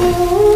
Música